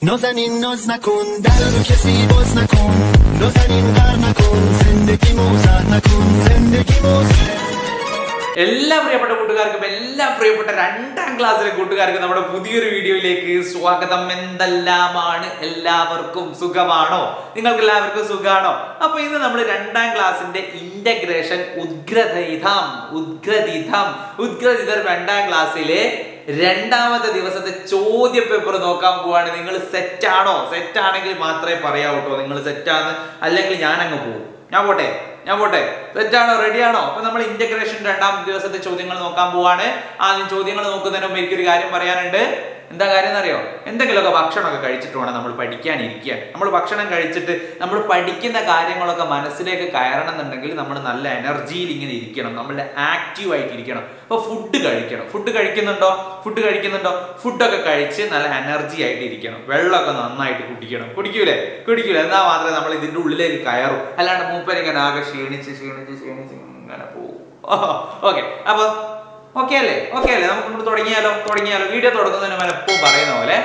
نازنین ناز نکن در رو کسی باز نکن نازنین غر نکن زندگی موزر نکن زندگی موزر എല്ലാ പ്രിയപ്പെട്ട കൂട്ടുകാർക്കും എല്ലാ പ്രിയപ്പെട്ട രണ്ടാം ക്ലാസ്സിലെ കൂട്ടുകാർക്കും നമ്മുടെ പുതിയൊരു വീഡിയോയിലേക്ക് സ്വാഗതം എന്തെല്ലാമാണ് എല്ലാവർക്കും സുഖമാണോ നിങ്ങൾക്ക് എല്ലാവർക്കും സുഖമാണോ അപ്പൊ ഇന്ന് നമ്മൾ രണ്ടാം ക്ലാസ്സിന്റെ ഇന്റഗ്രേഷൻ ഉദ്ഗ്രഥിതം ഉദ്ഗ്രഥിതം ഉദ്ഗ്രഥിതം രണ്ടാം ക്ലാസ്സിലെ രണ്ടാമത്തെ ദിവസത്തെ ചോദ്യ പേപ്പർ നോക്കാൻ പോവാണ്. നിങ്ങൾ സെറ്റാണോ സെറ്റാണെങ്കിൽ മാത്രമേ പറയാവൂ കേട്ടോ നിങ്ങൾ സെറ്റാന്ന് അല്ലെങ്കിൽ ഞാൻ അങ്ങ് പോകും ഞാൻ പോട്ടെ? ഞാൻ പോട്ടെ? സെറ്റാണോ റെഡിയാണോ അപ്പൊ നമ്മൾ ഇന്റഗ്രേഷൻ രണ്ടാം ദിവസത്തെ ചോദ്യങ്ങൾ നോക്കാൻ പോവാണ്. ആദ്യം ചോദ്യങ്ങൾ നോക്കുന്നതിന് മുമ്പ് എനിക്കൊരു കാര്യം പറയാനുണ്ട്. എന്താ കാര്യം എന്നറിയോ? എന്തെങ്കിലുമൊക്കെ ഭക്ഷണമൊക്കെ കഴിച്ചിട്ട് വേണം നമ്മൾ പഠിക്കാനിരിക്കുക നമ്മൾ ഭക്ഷണം കഴിച്ചിട്ട് നമ്മൾ പഠിക്കുന്ന കാര്യങ്ങളൊക്കെ മനസ്സിലേക്ക് കയറണം എന്നുണ്ടെങ്കിൽ നമ്മൾ നല്ല എനർജിയിൽ ഇങ്ങനെ ഇരിക്കണം. നമ്മൾ ആക്റ്റീവ് ആയിട്ട് ഇരിക്കണം. അപ്പൊ ഫുഡ് കഴിക്കണം. ഫുഡ് കഴിക്കുന്നുണ്ടോ? ഫുഡ് കഴിക്കുന്നുണ്ടോ? ഫുഡൊക്കെ കഴിച്ച് നല്ല എനർജി ആയിട്ട് ഇരിക്കണം. വെള്ളമൊക്കെ നന്നായിട്ട് കുടിക്കണം. കുടിക്കൂലേ? കുടിക്കൂലേ. എന്നാൽ മാത്രമേ നമ്മൾ ഇതിന്റെ ഉള്ളിലേക്ക് കയറും. അല്ലാണ്ട് മൂപ്പരിങ്ങനെ ആകെ ക്ഷീണിച്ച് ക്ഷീണിച്ച് ക്ഷീണിച്ച് ഇങ്ങനെ പോകും. ഓക്കെ അപ്പൊ ഓക്കെ അല്ലേ? ഓക്കെ അല്ലേ? നമുക്ക് ഇങ്ങോട്ട് തുടങ്ങിയാലോ? തുടങ്ങിയാലോ? വീഡിയോ തുടങ്ങുന്നതിന് മുമ്പ് എപ്പോഴും പറയുന്ന പോലെ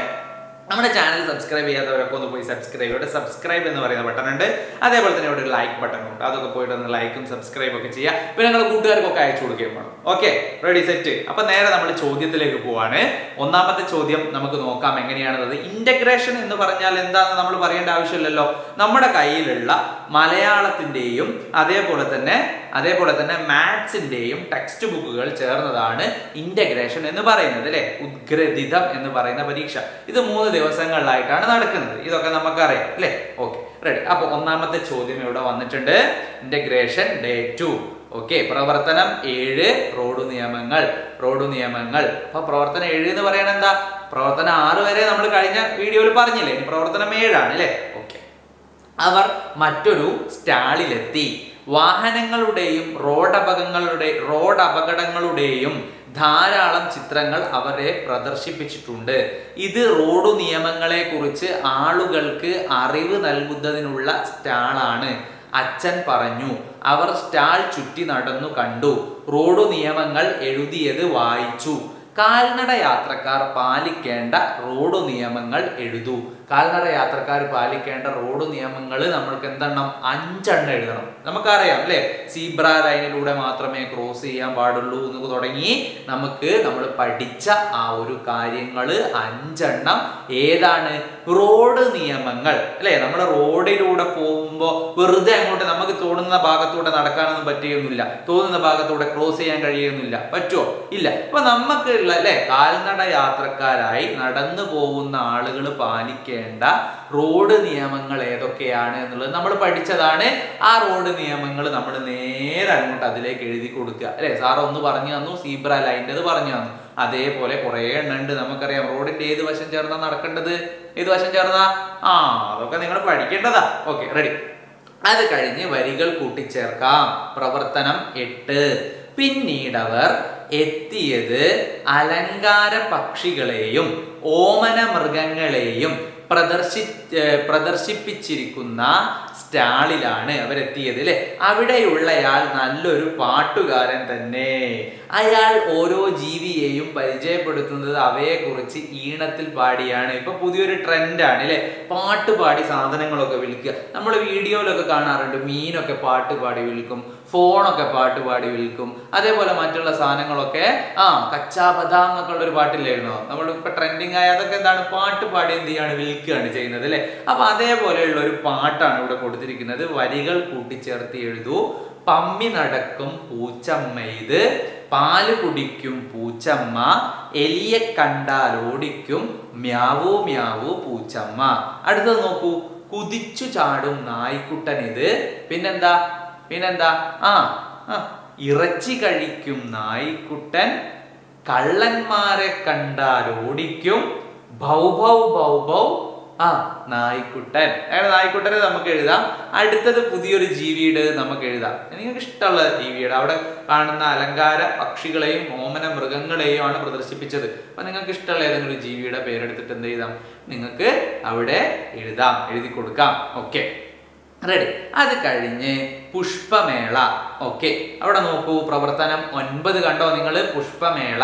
നമ്മുടെ ചാനൽ സബ്സ്ക്രൈബ് ചെയ്യാത്തവരൊക്കെ ഒന്ന് പോയി സബ്സ്ക്രൈബ് ഇവിടെ സബ്സ്ക്രൈബ് എന്ന് പറയുന്ന ബട്ടൺ ഉണ്ട്. അതേപോലെ തന്നെ ഇവിടെ ഒരു ലൈക്ക് ബട്ടൺ ഉണ്ട്. അതൊക്കെ പോയിട്ട് ഒന്ന് ലൈക്കും സബ്സ്ക്രൈബ് ഒക്കെ ചെയ്യുക. പിന്നെ നിങ്ങൾ കൂട്ടുകാർക്കൊക്കെ അയച്ചു കൊടുക്കുകയും വേണം. ഓക്കെ റെഡി സെറ്റ് അപ്പൊ നേരെ നമ്മൾ ചോദ്യത്തിലേക്ക് പോവാണ്. ഒന്നാമത്തെ ചോദ്യം നമുക്ക് നോക്കാം എങ്ങനെയാണത് ഇന്റഗ്രേഷൻ എന്ന് പറഞ്ഞാൽ എന്താണെന്ന് നമ്മൾ പറയേണ്ട ആവശ്യമില്ലല്ലോ. നമ്മുടെ കയ്യിലുള്ള മലയാളത്തിന്റെയും അതേപോലെ തന്നെ അതേപോലെ തന്നെ മാത്സിന്റെയും ടെക്സ്റ്റ് ബുക്കുകൾ ചേർന്നതാണ് ഇന്റഗ്രേഷൻ എന്ന് പറയുന്നത് അല്ലെ? ഉദ്ഗ്രഥിതം എന്ന് പറയുന്ന പരീക്ഷ. ഇത് മൂന്ന് ദിവസങ്ങളിലായിട്ടാണ് നടക്കുന്നത്. ഇതൊക്കെ നമുക്കറിയാം അല്ലെ? ഓക്കെ റെഡി അപ്പൊ ഒന്നാമത്തെ ചോദ്യം ഇവിടെ വന്നിട്ടുണ്ട്. ഇന്റഗ്രേഷൻ ഡേ ടു ഓക്കെ പ്രവർത്തനം ഏഴ് റോഡ് നിയമങ്ങൾ. റോഡ് നിയമങ്ങൾ. അപ്പൊ പ്രവർത്തനം ഏഴ് എന്ന് പറയണ എന്താ? പ്രവർത്തനം ആറ് വരെ നമ്മൾ കഴിഞ്ഞ വീഡിയോയിൽ പറഞ്ഞില്ലേ? പ്രവർത്തനം ഏഴാണ് അല്ലെ? ഓക്കെ അവർ മറ്റൊരു സ്റ്റാളിലെത്തി. വാഹനങ്ങളുടെയും റോഡ് അപകടങ്ങളുടെ റോഡ് അപകടങ്ങളുടെയും ധാരാളം ചിത്രങ്ങൾ അവരെ പ്രദർശിപ്പിച്ചിട്ടുണ്ട്. ഇത് റോഡ് നിയമങ്ങളെ കുറിച്ച് ആളുകൾക്ക് അറിവ് നൽകുന്നതിനുള്ള സ്റ്റാളാണ് അച്ഛൻ പറഞ്ഞു. അവർ സ്റ്റാൾ ചുറ്റി നടന്നു കണ്ടു. റോഡ് നിയമങ്ങൾ എഴുതിയത് വായിച്ചു. കാൽനട യാത്രക്കാർ പാലിക്കേണ്ട റോഡ് നിയമങ്ങൾ എഴുതൂ. കാൽനട യാത്രക്കാർ പാലിക്കേണ്ട റോഡ് നിയമങ്ങൾ നമ്മൾക്ക് എന്തെണ്ണം? അഞ്ചെണ്ണം എഴുതണം. നമുക്കറിയാം അല്ലേ? സീബ്ര ലൈനിലൂടെ മാത്രമേ ക്രോസ് ചെയ്യാൻ പാടുള്ളൂ എന്ന് തുടങ്ങി നമുക്ക് നമ്മൾ പഠിച്ച ആ ഒരു കാര്യങ്ങൾ അഞ്ചെണ്ണം ഏതാണ്? റോഡ് നിയമങ്ങൾ. അല്ലേ? നമ്മൾ റോഡിലൂടെ പോകുമ്പോൾ വെറുതെ അങ്ങോട്ട് നമുക്ക് തോന്നുന്ന ഭാഗത്തൂടെ നടക്കാനൊന്നും പറ്റുകയൊന്നുമില്ല. തോന്നുന്ന ഭാഗത്തൂടെ ക്രോസ് ചെയ്യാൻ കഴിയുന്നില്ല പറ്റുമോ ഇല്ല. അപ്പൊ നമുക്ക് ഉള്ള അല്ലെ? കാൽനട യാത്രക്കാരായി നടന്നു പോകുന്ന ആളുകൾ പാലിക്കേണ്ട റോഡ് നിയമങ്ങൾ ഏതൊക്കെയാണ് എന്നുള്ളത് നമ്മൾ പഠിച്ചതാണ്. ആ റോഡ് നിയമങ്ങൾ നമ്മൾ നേരെ അങ്ങോട്ട് അതിലേക്ക് എഴുതി കൊടുക്കുക. അല്ലെ? സാർ ഒന്ന് പറഞ്ഞു തന്നു സീബ്ര ലൈന്റെ പറഞ്ഞു തന്നു. അതേപോലെ കുറെ എണ്ണം ഉണ്ട്. നമുക്കറിയാം റോഡിന്റെ ഏത് വശം ചേർന്നാ നടക്കേണ്ടത്? ഏത് വശം ചേർന്നാ? ആ അതൊക്കെ നിങ്ങൾ പഠിക്കേണ്ടതാ. Okay ready. അത് കഴിഞ്ഞ് വരികൾ കൂട്ടിച്ചേർക്കാം. പ്രവർത്തനം എട്ട്. പിന്നീടവർ എത്തിയത് അലങ്കാര പക്ഷികളെയും ഓമന മൃഗങ്ങളെയും പ്രദർശി പ്രദർശിപ്പിച്ചിരിക്കുന്ന സ്റ്റാളിലാണ് അവരെത്തിയത് അല്ലെ അവിടെയുള്ളയാൾ നല്ലൊരു പാട്ടുകാരൻ തന്നെ. അയാൾ ഓരോ ജീവിയെയും പരിചയപ്പെടുത്തുന്നത് അവയെക്കുറിച്ച് ഈണത്തിൽ പാടിയാണ്. ഇപ്പൊ പുതിയൊരു ട്രെൻഡാണ് അല്ലെ പാട്ട് പാടി സാധനങ്ങളൊക്കെ വിൽക്കുക. നമ്മൾ വീഡിയോയിലൊക്കെ കാണാറുണ്ട് മീനൊക്കെ പാട്ട് പാടി വിൽക്കും ഫോണൊക്കെ പാട്ട് പാടി വിൽക്കും അതേപോലെ മറ്റുള്ള സാധനങ്ങളൊക്കെ. ആ കച്ചാ ബദാം എന്നൊക്കെ ഉള്ള ഒരു പാട്ടില്ലായിരുന്നോ? നമ്മൾ ഇപ്പൊ ട്രെൻഡിങ് ആയ അതൊക്കെ എന്താണ്? പാട്ട് പാടി എന്ത് ചെയ്യാണ്? വിൽക്കുകയാണ് ചെയ്യുന്നത് അല്ലെ അപ്പൊ അതേപോലെയുള്ള ഒരു പാട്ടാണ് ഇവിടെ കൊടുത്തിരിക്കുന്നത് വരികൾ കൂട്ടിച്ചേർത്ത് എഴുതൂ. പമ്മി നടക്കും പൂച്ചമ്മ ഇത്. പാൽ കുടിക്കും പൂച്ചമ്മ. എലിയെ കണ്ടാൽ ഓടിക്കും. മ്യാവൂ മ്യാവൂ പൂച്ചമ്മ. അടുത്തത് നോക്കൂ. കുതിച്ചു ചാടും നായ്ക്കുട്ടൻ ഇത്. പിന്നെന്താ? പിന്നെന്താ? ആ. ഇറച്ചി കഴിക്കും നായ്ക്കുട്ടൻ. കള്ളന്മാരെ കണ്ടാൽ ഓടിക്കും. ഭൗ ഭൗ ഭൗ ഭൗ. ആ നായ്ക്കുട്ടൻ. അയാൾ നായ്ക്കുട്ടനെ നമുക്ക് എഴുതാം. അടുത്തത് പുതിയൊരു ജീവിയുടെ നമുക്ക് എഴുതാം. നിങ്ങൾക്ക് ഇഷ്ടമുള്ള ജീവിയുടെ അവിടെ കാണുന്ന അലങ്കാര പക്ഷികളെയും ഓമന മൃഗങ്ങളെയും ആണ് പ്രദർശിപ്പിച്ചത്. അപ്പൊ നിങ്ങൾക്ക് ഇഷ്ടമുള്ള ഏതെങ്കിലും ജീവിയുടെ പേരെടുത്തിട്ട് എന്ത് ചെയ്താം നിങ്ങൾക്ക് അവിടെ എഴുതാം. എഴുതി കൊടുക്കാം. ഓക്കെ. റെഡി. അത് കഴിഞ്ഞ് പുഷ്പമേള. ഓക്കെ. അവിടെ നോക്കൂ പ്രവർത്തനം ഒൻപത് കണ്ടോ നിങ്ങൾ? പുഷ്പമേള.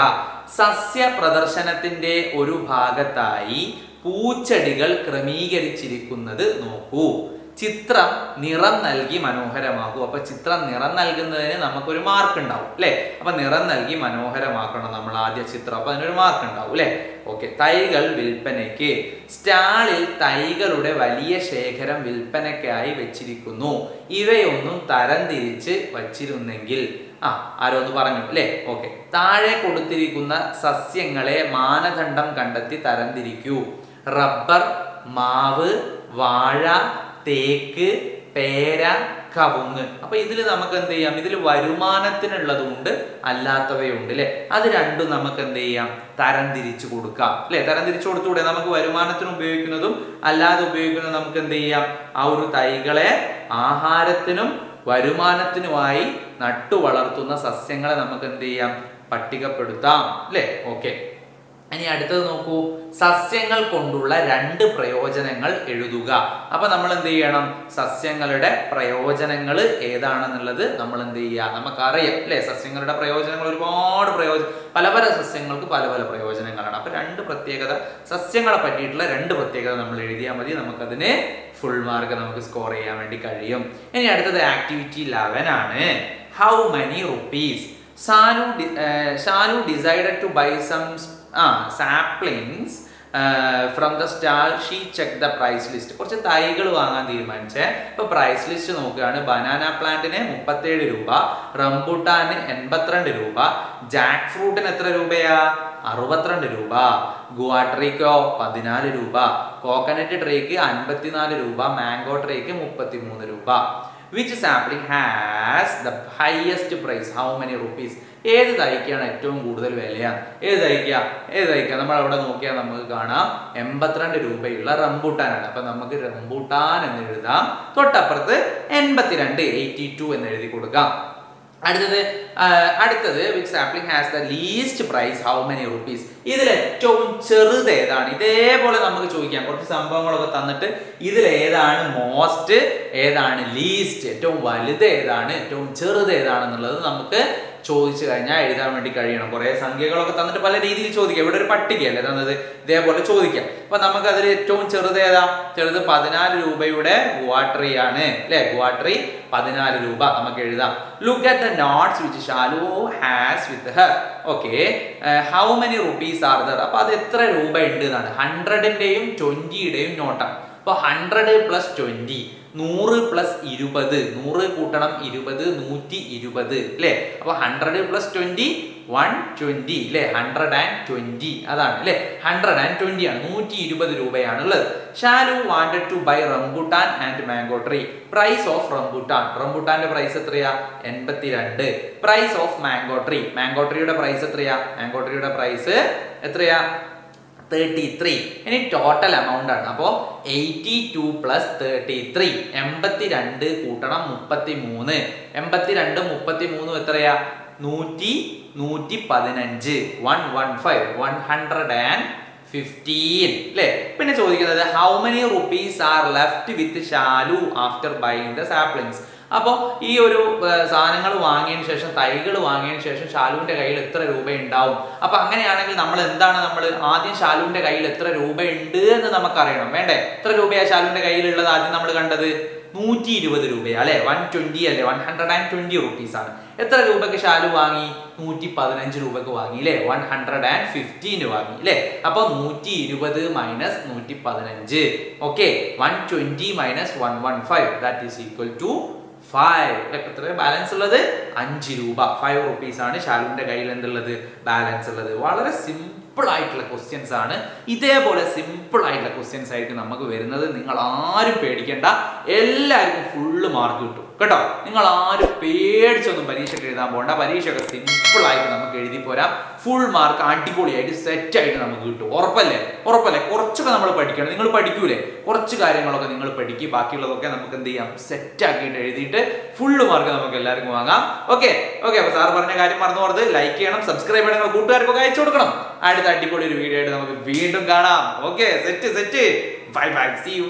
സസ്യ പ്രദർശനത്തിന്റെ ഒരു ഭാഗത്തായി പൂച്ചെടികൾ ക്രമീകരിച്ചിരിക്കുന്നത് നോക്കൂ. ചിത്രം നിറം നൽകി മനോഹരമാകൂ. അപ്പൊ ചിത്രം നിറം നൽകുന്നതിന് നമുക്കൊരു മാർക്ക് ഉണ്ടാവും അല്ലെ? അപ്പൊ നിറം നൽകി മനോഹരമാക്കണം നമ്മൾ ആദ്യ ചിത്രം. അപ്പൊ അതിനൊരു മാർക്ക് ഉണ്ടാവും അല്ലെ? ഓക്കെ തൈകൾ വിൽപ്പനയ്ക്ക്. സ്റ്റാളിൽ തൈകളുടെ വലിയ ശേഖരം വിൽപ്പനയ്ക്കായി വെച്ചിരിക്കുന്നു. ഇവയൊന്നും തരംതിരിച്ച് വച്ചിരുന്നെങ്കിൽ ആ ആരോ ഒന്ന് പറഞ്ഞു അല്ലേ? ഓക്കെ താഴെ കൊടുത്തിരിക്കുന്ന സസ്യങ്ങളെ മാനദണ്ഡം കണ്ടെത്തി തരംതിരിക്കൂ റബ്ബർ മാവ് വാഴ തേക്ക് പേര കവുങ്ങ്. അപ്പൊ ഇതിൽ നമുക്ക് എന്ത് ചെയ്യാം ഇതിൽ വരുമാനത്തിനുള്ളതുണ്ട് അല്ലാത്തവയുണ്ട് അല്ലെ അത് രണ്ടും നമുക്ക് എന്ത് ചെയ്യാം തരംതിരിച്ചു കൊടുക്കാം അല്ലെ തരംതിരിച്ചു കൊടുത്തുകൂടെ നമുക്ക് വരുമാനത്തിന് ഉപയോഗിക്കുന്നതും അല്ലാതെ ഉപയോഗിക്കുന്നതും നമുക്ക് എന്ത് ചെയ്യാം ആ ഒരു തൈകളെ ആഹാരത്തിനും വരുമാനത്തിനുമായി നട്ടു വളർത്തുന്ന സസ്യങ്ങളെ നമുക്ക് എന്ത് ചെയ്യാം പട്ടികപ്പെടുത്താം അല്ലെ ഓക്കെ. ഇനി അടുത്തത് നോക്കൂ. സസ്യങ്ങൾ കൊണ്ടുള്ള രണ്ട് പ്രയോജനങ്ങൾ എഴുതുക. അപ്പൊ നമ്മൾ എന്ത് ചെയ്യണം? സസ്യങ്ങളുടെ പ്രയോജനങ്ങൾ ഏതാണെന്നുള്ളത് നമ്മൾ എന്ത് ചെയ്യുക? നമുക്കറിയാം അല്ലെ? സസ്യങ്ങളുടെ പ്രയോജനങ്ങൾ ഒരുപാട് പ്രയോജനം പല പല സസ്യങ്ങൾക്ക് പല പല പ്രയോജനങ്ങളാണ്. അപ്പൊ രണ്ട് പ്രത്യേകത സസ്യങ്ങളെ പറ്റിയിട്ടുള്ള രണ്ട് പ്രത്യേകത നമ്മൾ എഴുതിയാൽ മതി. നമുക്കതിന് ഫുൾ മാർക്ക് നമുക്ക് സ്കോർ ചെയ്യാൻ വേണ്ടി കഴിയും. ഇനി അടുത്തത് ആക്ടിവിറ്റി ലെവൻ ആണ്. How many rupees Sanu Shanu decided to buy some a saplings from the stall she check the price list കുറച്ച് തൈകൾ വാങ്ങാൻ തീരുമാനിച്ചേ. ഇപ്പൊ പ്രൈസ് ലിസ്റ്റ് നോക്കുകയാണ്. ബനാന പ്ലാന്റിന് മുപ്പത്തേഴ് രൂപ റംബുട്ടാന് എൺപത്തിരണ്ട് രൂപ ജാക്ക് ഫ്രൂട്ടിന് എത്ര രൂപയാ? അറുപത്തിരണ്ട് രൂപ ഗുവാട്രിക്കോ പതിനാല് രൂപ കോക്കനട്ട് ട്രീക്ക് അൻപത്തിനാല് രൂപ മാംഗോ ട്രീക്ക് മുപ്പത്തിമൂന്ന് രൂപ. Which sapling has the highest price how many rupees ഏത് തൈക്കാണ് ഏറ്റവും കൂടുതൽ വിലയാണ് ഏത് തൈക്ക? ഏത് തൈക്ക? നമ്മൾ അവിടെ നോക്കിയാൽ നമുക്ക് കാണാം. എൺപത്തിരണ്ട് രൂപയുള്ള റംബൂട്ടാനാണ്. അപ്പൊ നമുക്ക് റംബൂട്ടാൻ എന്ന് എഴുതാം. തൊട്ടപ്പുറത്ത് എൺപത്തിരണ്ട് എയ്റ്റി ടു എന്ന് എഴുതി കൊടുക്കാം. അടുത്തത് അടുത്തത് which sapling has the least price how many rupees ഇതിൽ ഏറ്റവും ചെറുത് ഏതാണ്? ഇതേപോലെ നമുക്ക് ചോദിക്കാം. കുറച്ച് സംഭവങ്ങളൊക്കെ തന്നിട്ട് ഇതിൽ ഏതാണ് മോസ്റ്റ് ഏതാണ് ലീസ്റ്റ് ഏറ്റവും വലുത് ഏതാണ് ഏറ്റവും ചെറുത് ഏതാണെന്നുള്ളത് നമുക്ക് ചോദിച്ചു കഴിഞ്ഞാൽ എഴുതാൻ വേണ്ടി കഴിയണം. കുറെ സംഖ്യകളൊക്കെ തന്നിട്ട് പല രീതിയിൽ ചോദിക്കാം. ഇവിടെ ഒരു പട്ടികയല്ലേ തന്നത്? ഇതേപോലെ ചോദിക്കാം. അപ്പൊ നമുക്ക് അതിൽ ഏറ്റവും ചെറുത് ഏതാ? ചെറുത് പതിനാല് രൂപയുടെ ഗുവാട്രി ആണ്. അല്ലെ? ഗുവാട്രി പതിനാല് രൂപ നമുക്ക് എഴുതാം. Look at the notes which Shalu has with her okay how many rupees are there അപ്പൊ അത് എത്ര രൂപ ഉണ്ട് എന്നാണ്. ഹൺഡ്രഡിന്റെയും ട്വന്റിയുടെയും നോട്ടാണ്. അപ്പൊ ഹൺഡ്രഡ് പ്ലസ് ട്വന്റി നൂറ് പ്ലസ് ഇരുപത് നൂറ് കൂട്ടണം ഇരുപത് നൂറ്റി ഇരുപത് അല്ലേ അപ്പൊ hundred plus twenty one twenty അല്ലെ ഹൺഡ്രഡ് ആൻഡ് ട്വന്റി അതാണ് അല്ലെ ഹൺഡ്രഡ് ആൻഡ് ട്വന്റി ആണ് നൂറ്റി ഇരുപത് രൂപയാണ് ഉള്ളത് Shalu wanted to buy rambutan and mango tree price of rambutan. റംബുട്ടാന്റെ price എത്രയാ? എൺപത്തിരണ്ട്. Price of mango tree mango ട്രീയുടെ പ്രൈസ് എത്രയാ? മാംഗോ ട്രീയുടെ പ്രൈസ് എത്രയാ? തേർട്ടി ത്രീ ഇനി ടോട്ടൽ എമൗണ്ട് ആണ്. അപ്പോൾ eighty two plus thirty three എൺപത്തി രണ്ട് കൂട്ടണം മുപ്പത്തി മൂന്ന് എൺപത്തി രണ്ട് മുപ്പത്തി മൂന്നും എത്രയാ? നൂറ്റി നൂറ്റി പതിനഞ്ച് one one five one hundred and fifteen അല്ലേ പിന്നെ ചോദിക്കുന്നത് how many rupees are left with Shalu after buying the saplings അപ്പോൾ ഈ ഒരു സാധനങ്ങൾ വാങ്ങിയതിന് ശേഷം തൈകൾ വാങ്ങിയതിന് ശേഷം ശാലുവിന്റെ കയ്യിൽ എത്ര രൂപ ഉണ്ടാവും അപ്പം അങ്ങനെയാണെങ്കിൽ നമ്മൾ എന്താണ് നമ്മൾ ആദ്യം ശാലുവിന്റെ കയ്യിൽ എത്ര രൂപ ഉണ്ട് എന്ന് നമുക്കറിയണം. വേണ്ടേ? എത്ര രൂപയാണ് ശാലുവിന്റെ കയ്യിലുള്ളത് ആദ്യം നമ്മൾ കണ്ടത്? നൂറ്റി ഇരുപത് രൂപയാ അല്ലേ? വൺ ട്വന്റി അല്ലെ? One hundred and twenty rupees ആണ്. എത്ര രൂപയ്ക്ക് ഷാലു വാങ്ങി? നൂറ്റി പതിനഞ്ച് രൂപക്ക് വാങ്ങി അല്ലേ വൺ ഹൺഡ്രഡ് ആൻഡ് ഫിഫ്റ്റീന് വാങ്ങി അല്ലേ അപ്പോൾ നൂറ്റി ഇരുപത് മൈനസ് നൂറ്റി പതിനഞ്ച് okay one twenty minus one one five that is equal to five എത്ര ബാലൻസ് ഉള്ളത് അഞ്ച് രൂപ. ഫൈവ് റുപ്പീസ് ആണ് ഷാലുവിന്റെ കയ്യിൽ എന്തുള്ളത്? ബാലൻസ് ഉള്ളത്. വളരെ സിമ്പിൾ ആയിട്ടുള്ള ക്വസ്റ്റ്യൻസ് ആണ്. ഇതേപോലെ സിമ്പിൾ ആയിട്ടുള്ള ക്വസ്റ്റ്യൻസ് ആയിരിക്കും നമുക്ക് വരുന്നത്. നിങ്ങൾ ആരും പേടിക്കേണ്ട. എല്ലാവർക്കും ഫുള്ള് മാർക്ക് കിട്ടും. കേട്ടോ? നിങ്ങൾ ആരും പേടിച്ചൊന്നും പരീക്ഷയ്ക്ക് എഴുതാൻ പോകണ്ട. പരീക്ഷയൊക്കെ സിമ്പിൾ ആയിട്ട് നമുക്ക് എഴുതി പോരാം. ഫുൾ മാർക്ക് അടിപൊളിയായിട്ട് സെറ്റ് ആയിട്ട് നമുക്ക് കിട്ടും. ഉറപ്പല്ലേ? ഉറപ്പല്ലേ? കുറച്ചൊക്കെ നമ്മൾ പഠിക്കണം. നിങ്ങൾ പഠിക്കൂലേ? കുറച്ച് കാര്യങ്ങളൊക്കെ നിങ്ങൾ പഠിക്കും. ബാക്കിയുള്ളതൊക്കെ നമുക്ക് എന്ത് ചെയ്യാം? സെറ്റ് ആക്കിയിട്ട് എഴുതിയിട്ട് ഫുള്ള് മാർക്ക് നമുക്ക് എല്ലാവർക്കും വാങ്ങാം. ഓക്കെ ഓക്കെ അപ്പൊ സാർ പറഞ്ഞ കാര്യം മറന്നു പോകരുത് ലൈക്ക് ചെയ്യണം. സബ്സ്ക്രൈബ് ചെയ്യണം. കൂട്ടുകാർക്കൊക്കെ അയച്ചു കൊടുക്കണം. അടുത്ത അടിപൊളി ഒരു വീഡിയോ ആയിട്ട് നമുക്ക് വീണ്ടും കാണാം. Okay set set bye bye see you